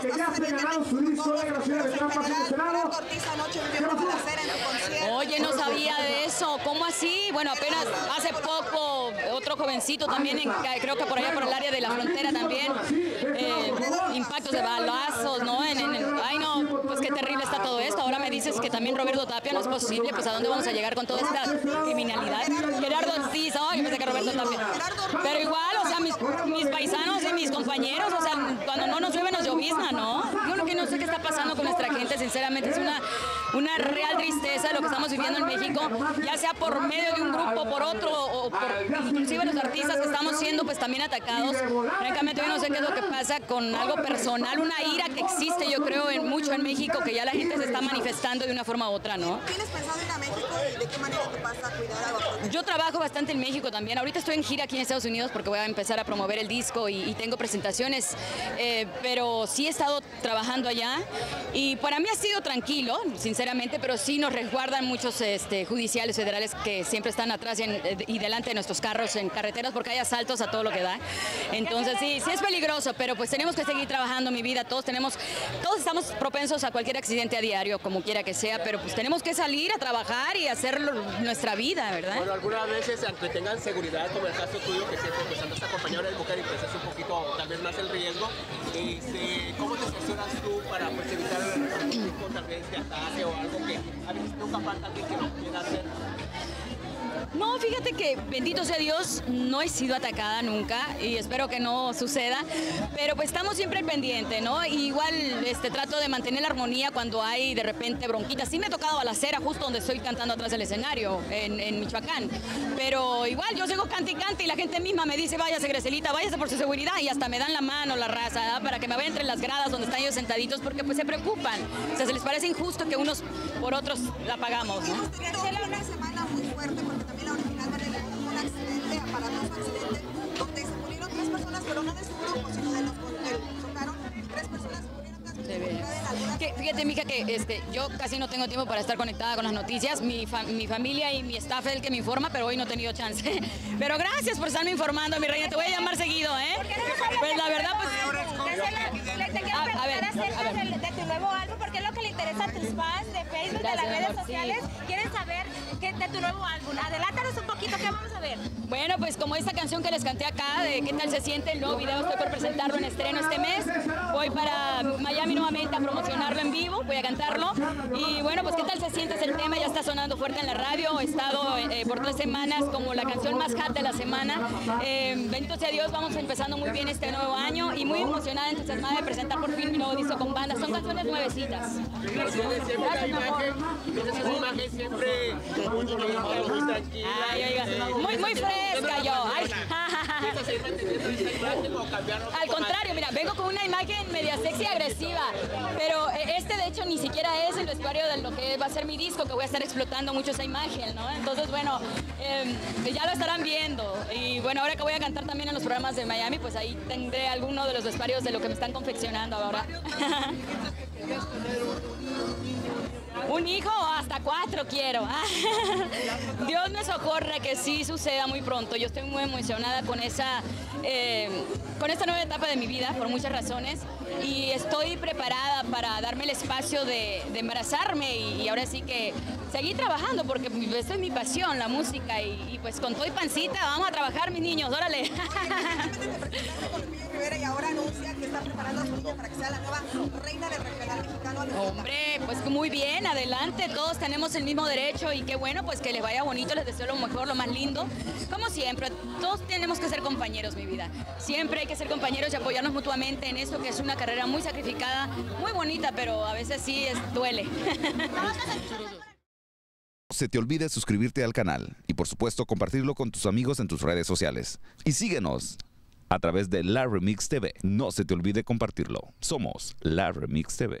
que ya se ganaron su disco de gracia de trampa seleccionado. Oye, no sabía de eso. ¿Cómo así? Bueno, apenas hace poco otro jovencito también, en- creo que por allá por el área de la frontera también, eh, impactos de balazos, ¿no? En, en el- ay, no, pues qué terrible está todo esto. Ahora me dices que también Roberto Tapia no es posible, pues a dónde vamos a llegar con toda esta criminalidad. Gerardo Ortiz, ay, pensé que Roberto Tapia. Pero igual, o sea, mis, mis paisanos y mis compañeros, o sea, cuando no nos llueve nos llovizna, ¿no? Yo lo que no sé qué está pasando con nuestra gente, sinceramente, es una, una real tristeza lo que estamos viviendo en México, ya sea por medio de un grupo, por otro, o por inclusive los artistas que estamos siendo pues también atacados. Francamente, yo no sé qué es lo que pasa con algo personal, una ira que existe, yo creo, en mucho en México, que ya la gente se está manifestando de una forma u otra, ¿no? ¿Tienes pensado ir a México y de qué manera te vas a cuidar a? Yo trabajo bastante en México también. Ahorita estoy en gira aquí en Estados Unidos porque voy a empezar a promover el disco y, y tengo presentaciones, eh, pero sí he estado trabajando allá y para mí ha sido tranquilo, sinceramente, pero sí nos resguardan muchos este, judiciales federales que siempre están atrás y, delante de nuestros carros en carreteras porque hay asaltos a todo lo que da. Entonces sí, sí es peligroso, pero pues tenemos que seguir trabajando mi vida. Todos tenemos, todos estamos propensos a cualquier accidente a diario, como quiera que sea, pero pues tenemos que salir a trabajar y hacer nuestra vida, ¿verdad? Bueno, algunas veces, aunque tengan seguridad, como el caso tuyo, que siempre pues, andas acompañado y pues es un poquito tal vez más el riesgo, este, ¿cómo te asesoras tú para pues, evitar algún tipo tal vez de ataque o algo que a veces nunca falta alguien que lo quiera hacer? No, fíjate que bendito sea Dios, no he sido atacada nunca y espero que no suceda, pero pues estamos siempre al ¿no? Y igual este, trato de mantener la armonía cuando hay de repente bronquitas. Sí me ha tocado balacera justo donde estoy cantando atrás del escenario, en, Michoacán, pero igual yo sigo cante y cante y la gente misma me dice, váyase Grecelita, váyase por su seguridad y hasta me dan la mano la raza para que me vaya entre las gradas donde están ellos sentaditos porque pues se preocupan, o sea, se les parece injusto que unos por otros la pagamos, ¿no? Una semana muy fuerte porque también la original hubo un accidente, aparatoso accidente, donde se murieron tres personas, pero no de su grupo, sino de los que chocaron. Tres personas murieron. ¿Te has Se ve. involucrado en alguna Que, fíjate, mija, que este, yo casi no tengo tiempo para estar conectada con las noticias. Mi, fa- mi familia y mi staff es el que me informa, pero hoy no he tenido chance. Pero gracias por estarme informando, mi reina. Te voy a llamar seguido, ¿eh? Pues la verdad, pues. Te quiero preguntar ver, a acerca de, tu nuevo álbum, porque es lo que le interesa a tus fans de Facebook, de las redes sociales. Quieren saber de tu nuevo álbum. Un poquito, ¿qué vamos a ver? Bueno, pues como esta canción que les canté acá, de qué tal se siente el nuevo video, estoy por presentarlo en estreno este mes. Voy para Miami nuevamente a promocionarlo en vivo, voy a cantarlo. Y bueno, pues qué tal tema, ya está sonando fuerte en la radio. He estado eh, por tres semanas como la canción más hot de la semana. Eh, bendito sea Dios, vamos empezando muy bien este nuevo año y muy emocionada, entusiasmada de presentar por fin mi nuevo disco con banda. Son canciones nuevecitas. Tienes siempre imagen, esa imagen muy muy fresca yo. Ay, ¿Piensas seguir manteniendo esa imagen o cambiarlo un Al contrario, mira, vengo con una imagen media sexy y agresiva, pero eh, este de hecho ni siquiera es el vestuario de lo que va a ser mi disco, que voy a estar explotando mucho esa imagen, ¿no? Entonces, bueno, eh, ya lo estarán viendo. Y bueno, ahora que voy a cantar también en los programas de Miami, pues ahí tendré alguno de los vestuarios de lo que me están confeccionando ahora. Un hijo hasta cuatro quiero. Me socorra que sí suceda muy pronto. Yo estoy muy emocionada con esa, eh, con esta nueva etapa de mi vida por muchas razones y estoy preparada para darme el espacio de, de embarazarme y, y ahora sí que seguir trabajando porque esta es mi pasión, la música y, y pues con todo y pancita vamos a trabajar mis niños, órale. Y ahora anuncia que está preparando a su niña para que sea la nueva reina del regional mexicano. Hombre, pues muy bien, adelante, todos tenemos el mismo derecho y qué bueno, pues que les vaya bonito, les deseo lo mejor, lo más lindo. Como siempre, todos tenemos que ser compañeros, mi vida. Siempre hay que ser compañeros y apoyarnos mutuamente en esto que es una carrera muy sacrificada, muy bonita, pero a veces sí es, duele. Se te olvide suscribirte al canal y por supuesto compartirlo con tus amigos en tus redes sociales. Y síguenos a través de La Remix TV. No se te olvide compartirlo. Somos La Remix TV.